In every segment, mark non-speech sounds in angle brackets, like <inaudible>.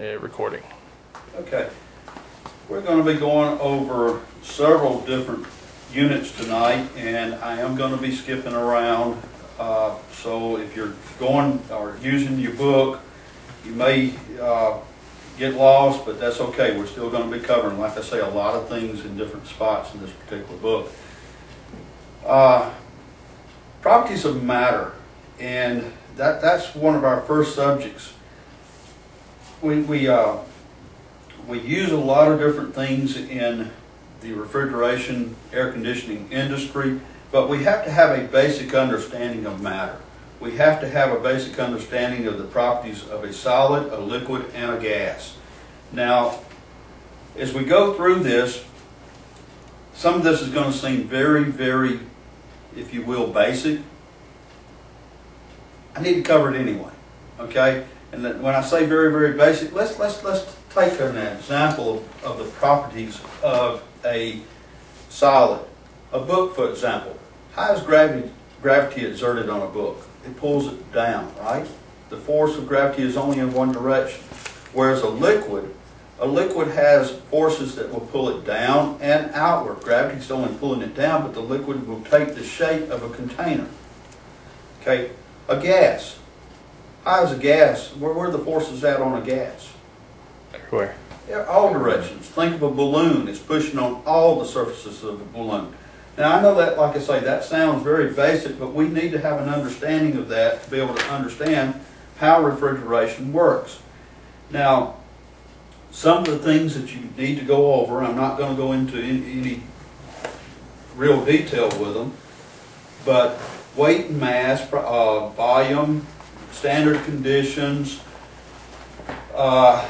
uh, recording. Okay. We're going to be going over several different units tonight, and I am going to be skipping around. Uh, So if you're going or using your book, you may uh, get lost, but that's okay. We're still going to be covering, like I say, a lot of things in different spots in this particular book. Uh, Properties of matter, and that, that's one of our first subjects. We, we, uh, we use a lot of different things in the refrigeration, air conditioning industry, but we have to have a basic understanding of matter. We have to have a basic understanding of the properties of a solid, a liquid, and a gas. Now, as we go through this, some of this is going to seem very, very, if you will, basic. I need to cover it anyway, okay? And that when I say very, very basic, let's, let's, let's take an example of, of the properties of a solid. A book, for example. How is gravity, gravity exerted on a book? It pulls it down, right? The force of gravity is only in one direction. Whereas a liquid, a liquid has forces that will pull it down and outward. Gravity is only pulling it down, but the liquid will take the shape of a container. Okay, a gas. How is a gas? Where, where are the forces at on a gas? Everywhere. Yeah, all directions. Think of a balloon. It's pushing on all the surfaces of the balloon. Now, I know that, like I say, that sounds very basic, but we need to have an understanding of that to be able to understand how refrigeration works. Now, some of the things that you need to go over, I'm not going to go into any, any real detail with them, but weight and mass, uh, volume, standard conditions, uh,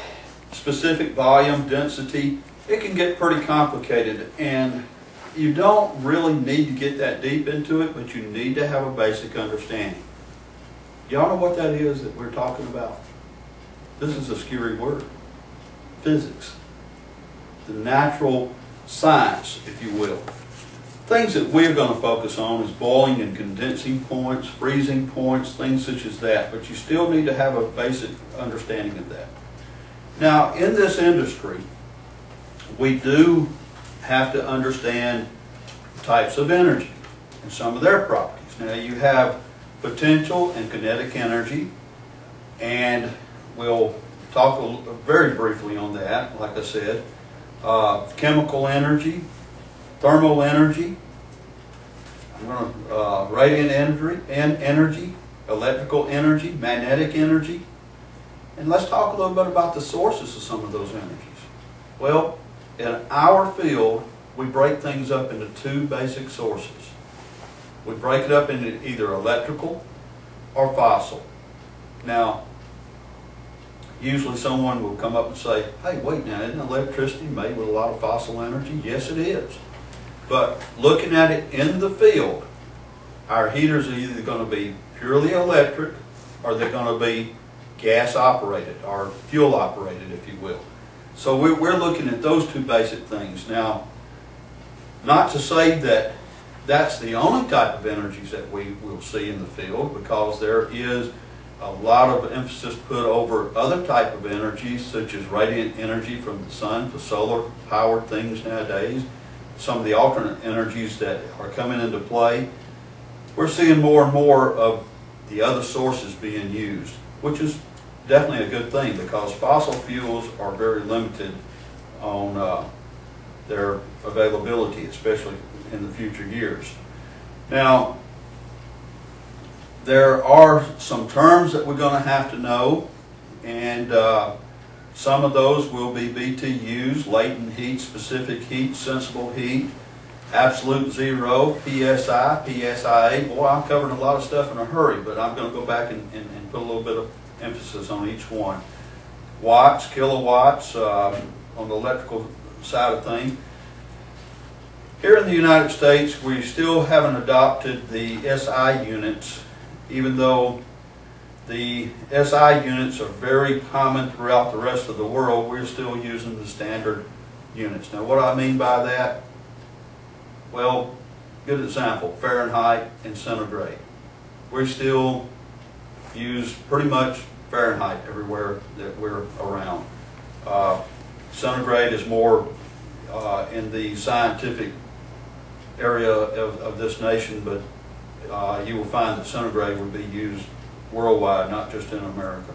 specific volume, density, it can get pretty complicated and you don't really need to get that deep into it, but you need to have a basic understanding. Y'all know what that is that we're talking about? This is a scary word. Physics. The natural science, if you will. Things that we're going to focus on is boiling and condensing points, freezing points, things such as that, but you still need to have a basic understanding of that. Now, in this industry, we do have to understand types of energy and some of their properties. Now, you have potential and kinetic energy, and we'll talk very briefly on that, like I said. Uh, chemical energy, thermal energy, I'm gonna, uh, radiant energy, and energy, electrical energy, magnetic energy, and let's talk a little bit about the sources of some of those energies. Well, in our field, we break things up into two basic sources. We break it up into either electrical or fossil. Now, usually someone will come up and say, hey, wait now, isn't electricity made with a lot of fossil energy? Yes, it is. But looking at it in the field, our heaters are either going to be purely electric or they're going to be gas operated or fuel operated, if you will. So we're, looking at those two basic things. Now, not to say that that's the only type of energies that we will see in the field because there is a lot of emphasis put over other type of energies such as radiant energy from the sun for solar powered things nowadays some of the alternate energies that are coming into play we're seeing more and more of the other sources being used which is definitely a good thing because fossil fuels are very limited on uh, their availability, especially in the future years. Now, there are some terms that we're going to have to know, and uh, some of those will be BTUs, latent heat, specific heat, sensible heat, absolute zero, PSI, PSIA. Boy, I'm covering a lot of stuff in a hurry, but I'm going to go back and, and, and put a little bit of emphasis on each one. Watts, kilowatts, uh, on the electrical side of things. Here in the United States, we still haven't adopted the SI units, even though the SI units are very common throughout the rest of the world, we're still using the standard units. Now what I mean by that? Well, good example, Fahrenheit and centigrade. We still use pretty much Fahrenheit everywhere that we're around. Uh, Centigrade is more uh, in the scientific area of, of this nation, but uh, you will find that centigrade would be used worldwide, not just in America.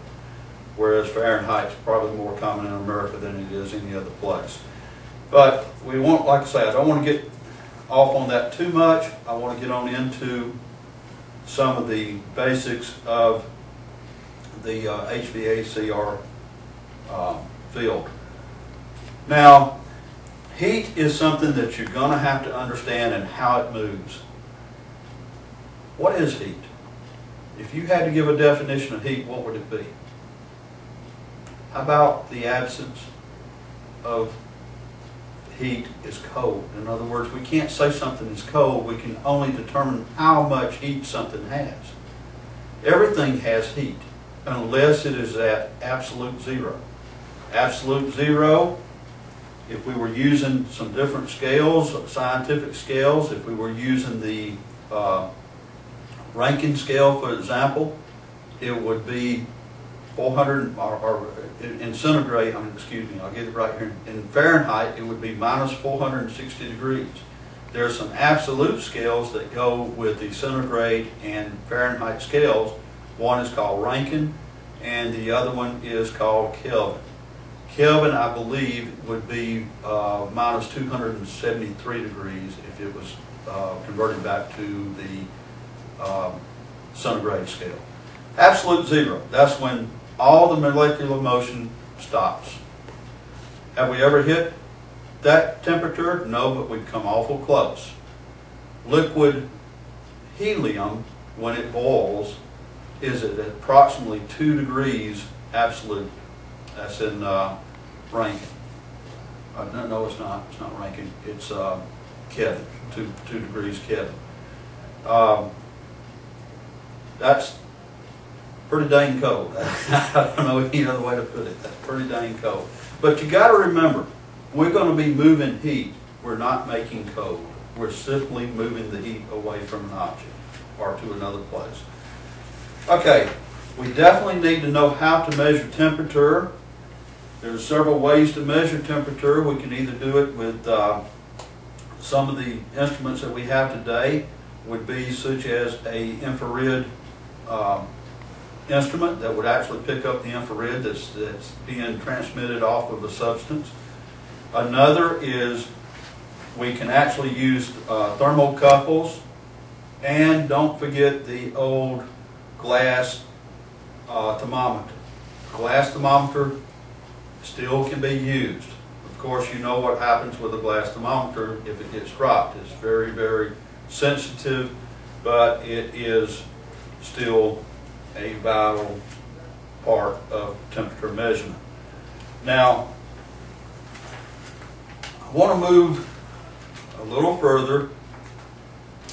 Whereas Fahrenheit is probably more common in America than it is any other place. But we want, like I say, I don't want to get off on that too much. I want to get on into some of the basics of the uh, HVACR um, field. Now, heat is something that you're going to have to understand and how it moves. What is heat? If you had to give a definition of heat, what would it be? How about the absence of heat is cold? In other words, we can't say something is cold, we can only determine how much heat something has. Everything has heat unless it is at absolute zero. Absolute zero, if we were using some different scales, scientific scales, if we were using the uh, Rankine scale, for example, it would be 400, or, or in centigrade, I mean, excuse me, I'll get it right here. In Fahrenheit, it would be minus 460 degrees. There are some absolute scales that go with the centigrade and Fahrenheit scales. One is called Rankine, and the other one is called Kelvin. Kelvin, I believe, would be uh, minus 273 degrees if it was uh, converted back to the um, centigrade scale. Absolute zero, that's when all the molecular motion stops. Have we ever hit that temperature? No, but we've come awful close. Liquid helium, when it boils, is at approximately two degrees absolute. That's in uh, Rankine. Uh, no, no, it's not. It's not Rankine. It's uh, Kelvin, two, two degrees Kelvin. Um, that's pretty dang cold. <laughs> I don't know any other way to put it. That's pretty dang cold. But you got to remember, we're going to be moving heat. We're not making cold. We're simply moving the heat away from an object or to another place. Okay, we definitely need to know how to measure temperature. There's several ways to measure temperature. We can either do it with uh, some of the instruments that we have today would be such as a infrared um, instrument that would actually pick up the infrared that's, that's being transmitted off of a substance. Another is we can actually use uh, thermocouples and don't forget the old glass uh, thermometer. Glass thermometer still can be used. Of course, you know what happens with a glass thermometer if it gets dropped. It's very, very sensitive, but it is still a vital part of temperature measurement. Now, I want to move a little further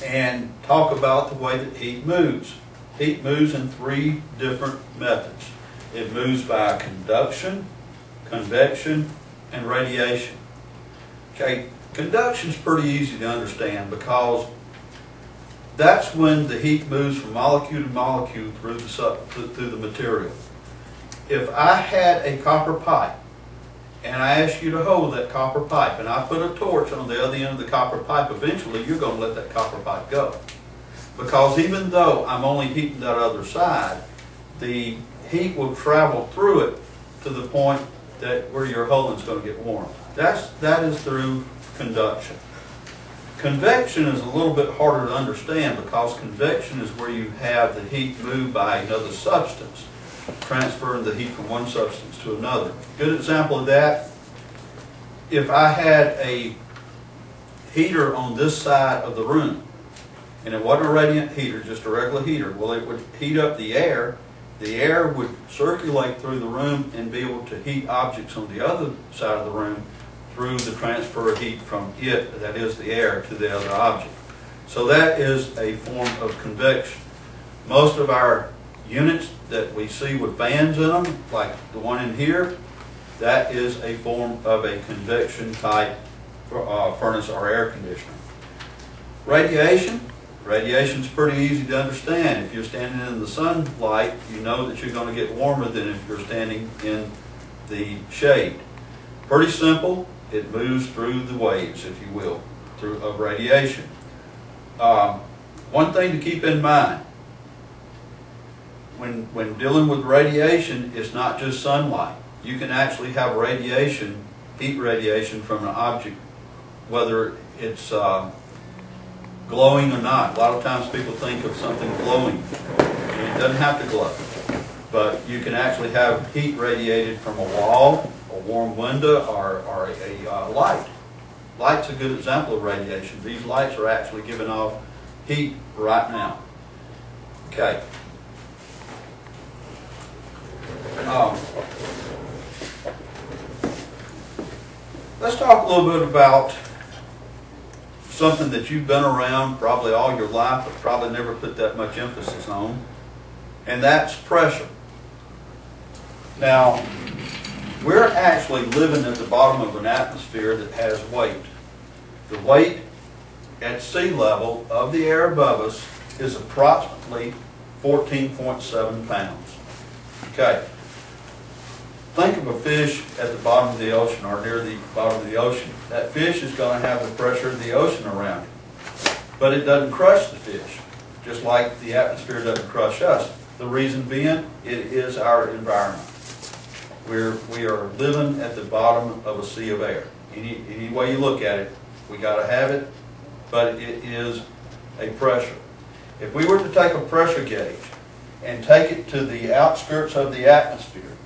and talk about the way that heat moves. Heat moves in three different methods. It moves by conduction, convection, and radiation. Okay, conduction is pretty easy to understand because that's when the heat moves from molecule to molecule through the, through the material. If I had a copper pipe and I ask you to hold that copper pipe and I put a torch on the other end of the copper pipe, eventually you're going to let that copper pipe go. Because even though I'm only heating that other side, the heat will travel through it to the point that where your holding is going to get warm. That's, that is through conduction. Convection is a little bit harder to understand because convection is where you have the heat moved by another substance, transferring the heat from one substance to another. Good example of that, if I had a heater on this side of the room, and it wasn't a radiant heater, just a regular heater, well it would heat up the air, the air would circulate through the room and be able to heat objects on the other side of the room through the transfer of heat from it, that is the air, to the other object. So that is a form of convection. Most of our units that we see with fans in them, like the one in here, that is a form of a convection type uh, furnace or air conditioner. Radiation. Radiation is pretty easy to understand. If you're standing in the sunlight, you know that you're going to get warmer than if you're standing in the shade. Pretty simple, it moves through the waves, if you will, through, of radiation. Um, One thing to keep in mind, when, when dealing with radiation, it's not just sunlight. You can actually have radiation, heat radiation from an object, whether it's uh, glowing or not. A lot of times people think of something glowing, and it doesn't have to glow. But you can actually have heat radiated from a wall, a warm window, or, or a, a uh, light. Light's a good example of radiation. These lights are actually giving off heat right now. Okay. Um, Let's talk a little bit about something that you've been around probably all your life, but probably never put that much emphasis on, and that's pressure. Now, we're actually living at the bottom of an atmosphere that has weight. The weight at sea level of the air above us is approximately 14.7 pounds. Okay. Think of a fish at the bottom of the ocean or near the bottom of the ocean. That fish is going to have the pressure of the ocean around it. But it doesn't crush the fish, just like the atmosphere doesn't crush us. The reason being, it is our environment. We're, we are living at the bottom of a sea of air. Any, any way you look at it, we gotta have it, but it is a pressure. If we were to take a pressure gauge and take it to the outskirts of the atmosphere,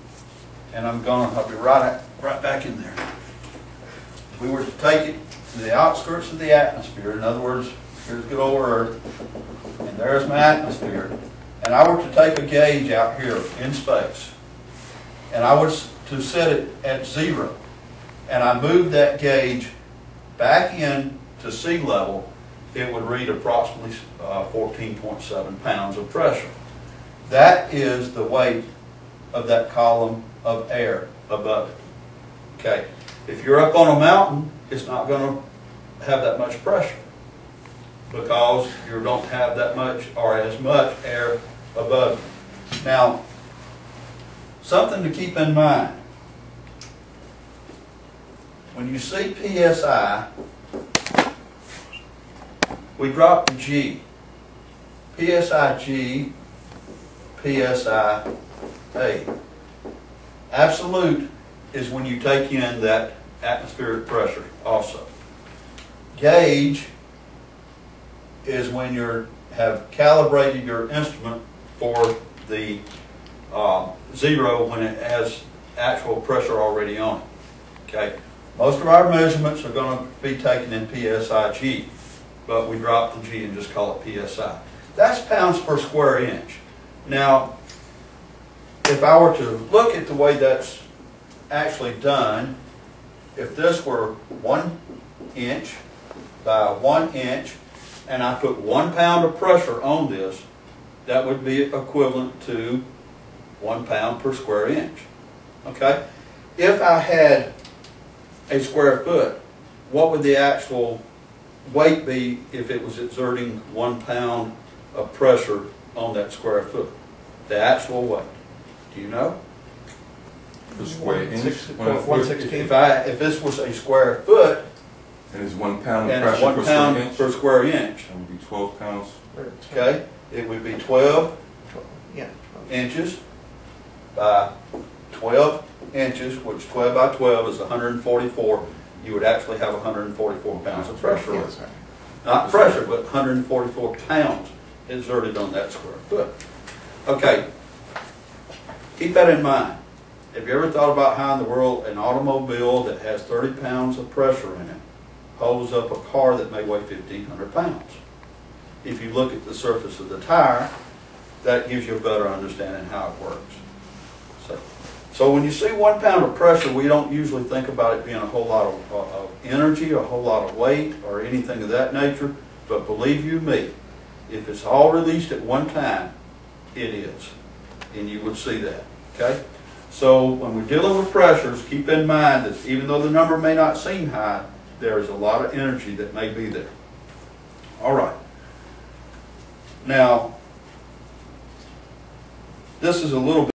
and I'm gonna, I'll be right, right back in there. If we were to take it to the outskirts of the atmosphere, in other words, here's good old Earth, and there's my atmosphere, and I were to take a gauge out here in space, and I was to set it at zero, and I moved that gauge back in to sea level, it would read approximately uh, 14.7 pounds of pressure. That is the weight of that column of air above it. Okay, if you're up on a mountain, it's not going to have that much pressure because you don't have that much or as much air above you. Now, something to keep in mind. When you see PSI, we drop the G. PSI G, PSI A. Absolute is when you take in that atmospheric pressure also. Gauge is when you have calibrated your instrument for the uh, zero when it has actual pressure already on it. Okay, most of our measurements are going to be taken in PSIG, but we drop the G and just call it PSI. That's pounds per square inch. Now, if I were to look at the way that's actually done, if this were one inch by one inch, and I put one pound of pressure on this, that would be equivalent to one pound per square inch. Okay? If I had a square foot, what would the actual weight be if it was exerting one pound of pressure on that square foot? The actual weight. Do you know? per square inch, Sixty- one one foot, sixty. If I, if this was a square foot, and it's one pound and of pressure one per square inch, per square inch, that would be twelve pounds. okay? It would be twelve Yeah. inches by twelve inches, which twelve by twelve is hundred and forty-four. You would actually have hundred and forty-four pounds of pressure. Yes. Not pressure, but hundred and forty-four pounds exerted on that square foot. Okay, keep that in mind. Have you ever thought about how in the world an automobile that has thirty pounds of pressure in it holds up a car that may weigh fifteen hundred pounds? If you look at the surface of the tire, that gives you a better understanding how it works. So, when you see one pound of pressure, we don't usually think about it being a whole lot of, uh, of energy, a whole lot of weight, or anything of that nature. But believe you me, if it's all released at one time, it is. And you would see that, okay? So when we're dealing with pressures, keep in mind that even though the number may not seem high, there is a lot of energy that may be there. All right. Now, this is a little bit